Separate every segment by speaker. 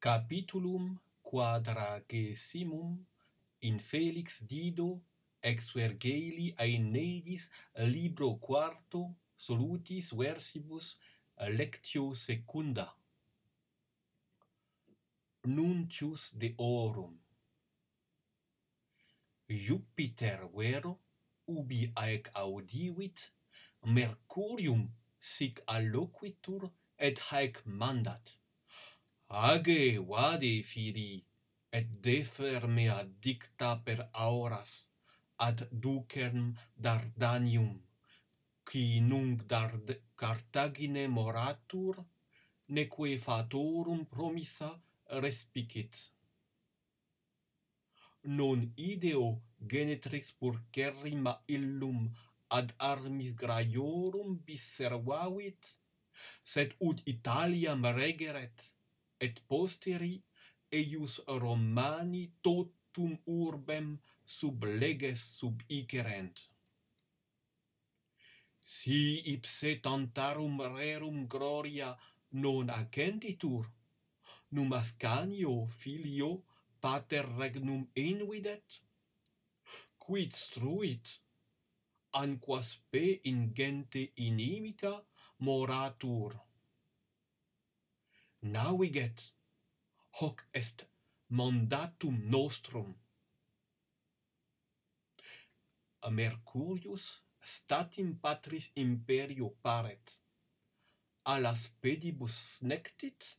Speaker 1: Capitulum quadragesimum in Felix Dido exergeli Aeneidis libro quarto solutis versibus lectio secunda. Nuntius de orum Jupiter vero ubi aec audivit Mercurium sic alloquitur et haec mandat age vade fili, et defer mea dicta per auras, ad ducern Dardanium, qui nunc dard Cartagine moratur, neque fatorum promissa respicit. Non ideo genetrix purcerrima illum ad armis graiorum bis servavit, sed ut Italiam regeret, et posteri eius Romani totum urbem sub leges sub icerent. Si ipse tantarum rerum gloria non acentitur, num Ascanio filio pater regnum invidet, quid struit, anquas pe ingente inimica moratur naviget hoc est mandatum nostrum. A mercurius statim patris imperio paret. Alas pedibus nectit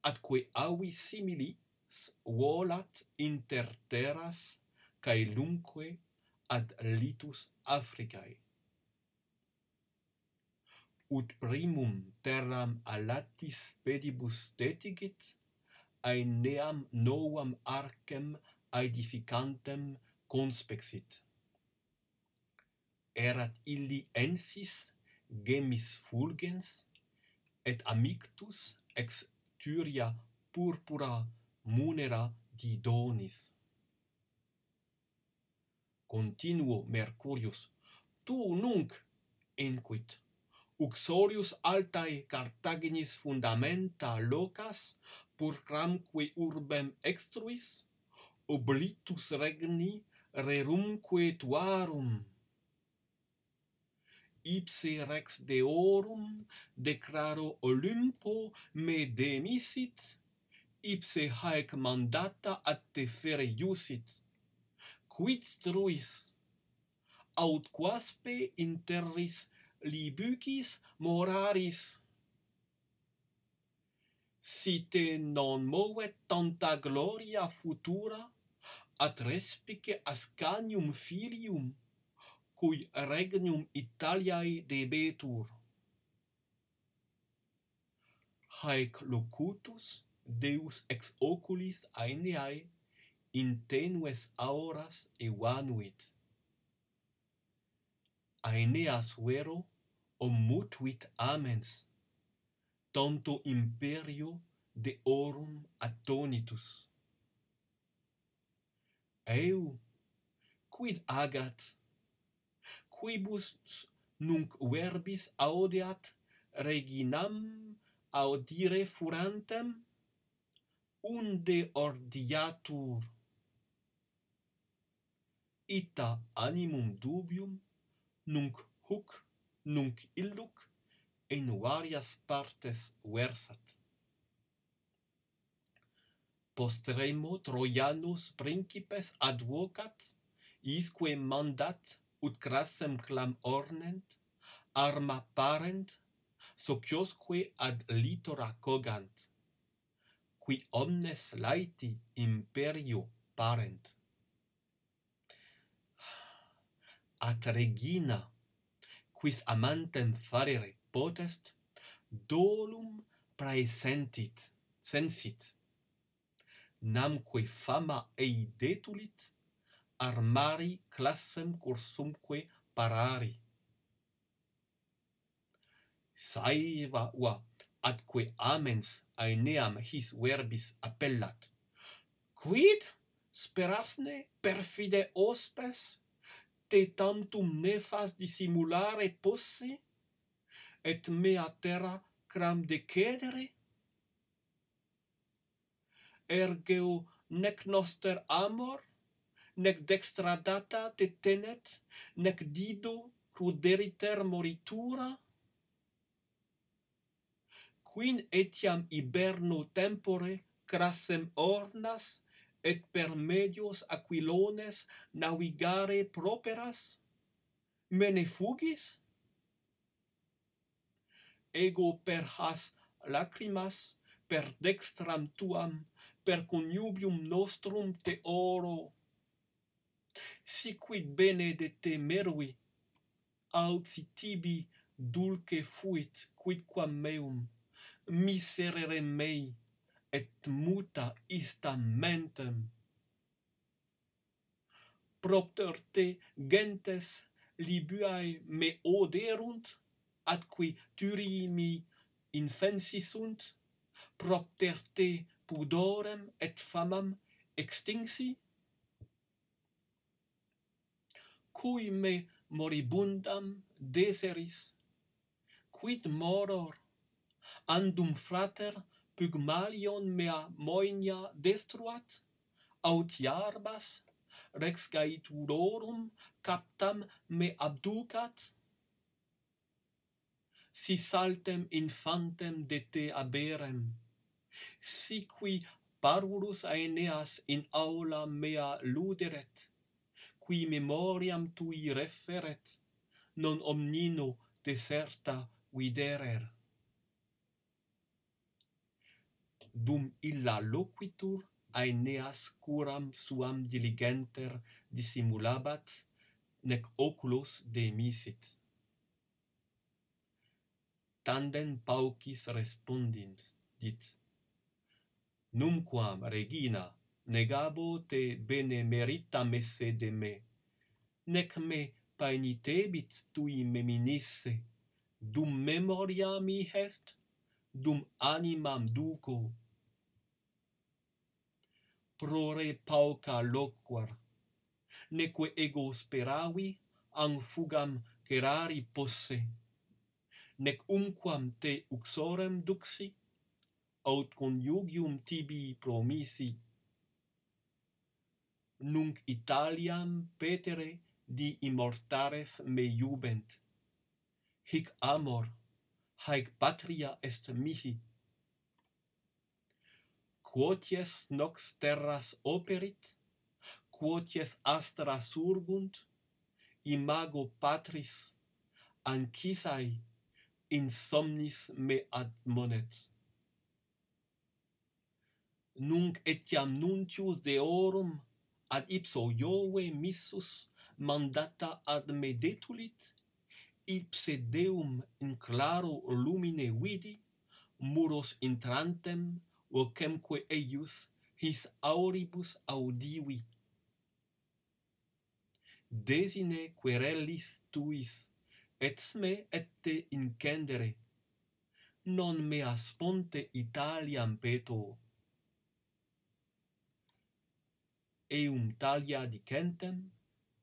Speaker 1: atque avi simili volat inter terras cae lumque ad litus Africae ut primum terram alatis pedibus detigit, aeneam novam arcem aedificantem conspexit. Erat illi ensis, gemis fulgens, et amictus ex Tyria purpura munera didonis. Continuo Mercurius, tu nunc inquit uxorius altae Cartaginis fundamenta locas, purcramque urbem extruis, oblitus regni rerumque tuarum. Ipse rex deorum declaro Olympo me demisit, ipse haec mandata ad te fere iusit. Quid struis? Aut quaspe interris libucis moraris. Si te non movet tanta gloria futura, at respice ascanium filium, cui regnum Italiae debetur. Haec locutus Deus ex oculis aeneae in tenues auras evanuit. Aeneas vero ommutuit amens, tanto imperio de orum attonitus. Eu, quid agat, quibus nunc verbis audeat reginam audire furantem, unde ordiatur. Ita animum dubium, nunc huc nunc illuc in varias partes versat. Postremo Troianus principes advocat, isque mandat ut crassem clam ornent, arma parent, sociosque ad litora cogant, qui omnes laeti imperio parent. At regina quis amantem farere potest, dolum praesentit, sensit. Namque fama eidetulit, armari classem cursumque parari. Saeva ua atque amens aeneam his verbis appellat. Quid sperasne perfide ospes te tantum nefas dissimulare posse, et mea terra cram decedere? Ergeo nec noster amor, nec dextra data te tenet, nec dido cruderiter moritura? Quin etiam iberno tempore crassem ornas, et per medios aquilones navigare properas? Mene fugis? Ego per has lacrimas, per dextram tuam, per coniubium nostrum te oro. Si quid bene de te merui, aut si tibi dulce fuit quidquam meum, miserere mei, et muta istamentem. Propter te gentes libuae me oderunt, atqui turimi infensi sunt, propter te pudorem et famam extinsi? Cui me moribundam deseris, quid moror, andum frater Pygmalion mea moenia destruat, aut iarbas, rex gaiturorum captam me abducat? Si saltem infantem de te aberem, si qui parvulus aeneas in aula mea luderet, qui memoriam tui referet, non omnino deserta viderer. dum illa loquitur aeneas curam suam diligenter dissimulabat nec oculos demisit tandem paucis respondins dit numquam regina negabo te bene merita messe de me. Nec me paenitebit tui meminisse dum memoria mi est dum animam duco prore pauca loquar. Neque ego speravi ang fugam gerari posse. Nec umquam te uxorem duxi aut conjugium tibi promisi. Nunc Italiam petere di immortares me jubent hic amor haec patria est mihi quoties nox terras operit, quoties astra surgunt, imago patris, ancisai insomnis me admonet. Nunc etiam nuntius deorum ad ipso Iove missus mandata ad me detulit, ipse Deum in claro lumine vidi, muros intrantem, vocemque eius his auribus audivi. Desine querellis tuis, et me et te incendere. Non me asponte Italiam peto. Eum talia dicentem,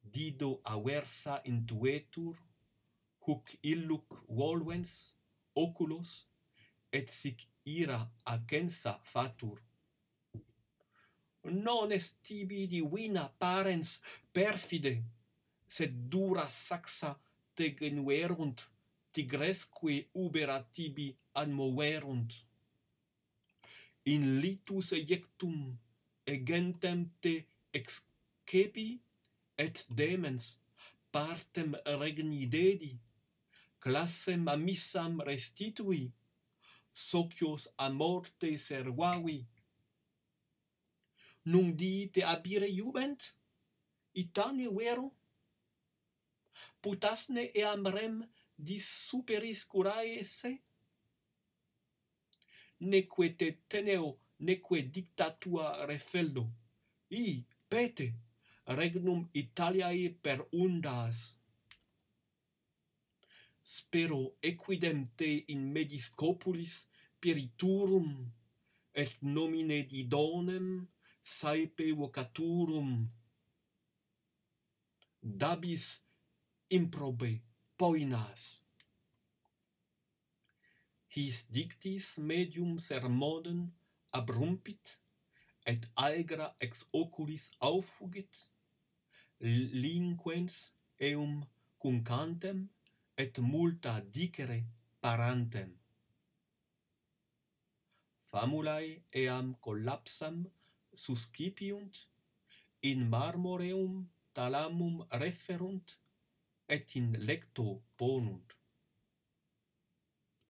Speaker 1: dido aversa intuetur, huc illuc volvens, oculos, et sic ira acensa fatur. Non est tibi divina parens perfide, sed dura saxa te genuerunt, tigresque ubera tibi admoverunt. In litus ejectum egentem te excepi, et demens partem regni dedi, classem amissam restitui, socios a morte servavi. Nung di te abire jubent, itane vero? Putasne eam rem dis superis curae esse? Neque te teneo, neque dictatua refeldo. I, pete, regnum Italiae per undas. Spero equidem te in medis copulis spiriturum et nomine Didonem saepe vocaturum. Dabis improbe poinas. His dictis medium sermonen abrumpit et aegra ex oculis aufugit linquens eum cuncantem et multa dicere parantem famulae eam collapsam suscipiunt, in marmoreum talamum referunt, et in lecto ponunt.